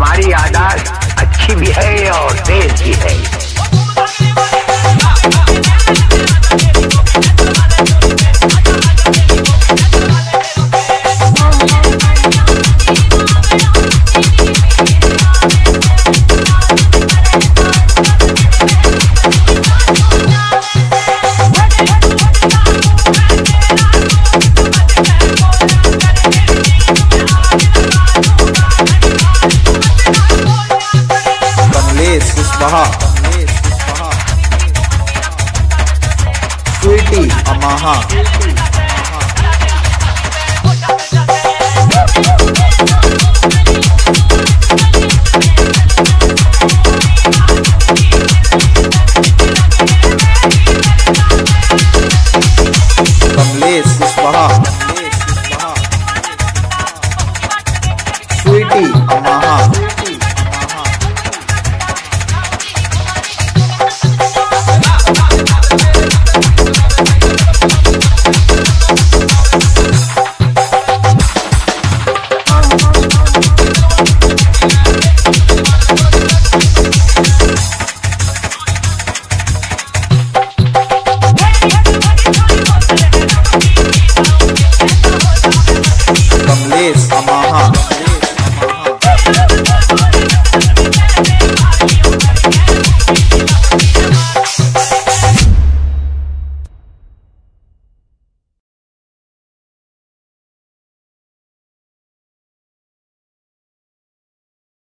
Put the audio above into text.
हमारी यादाश्त अच्छी भी है और तेज भी कुशवाहा स्वीटी अमाहा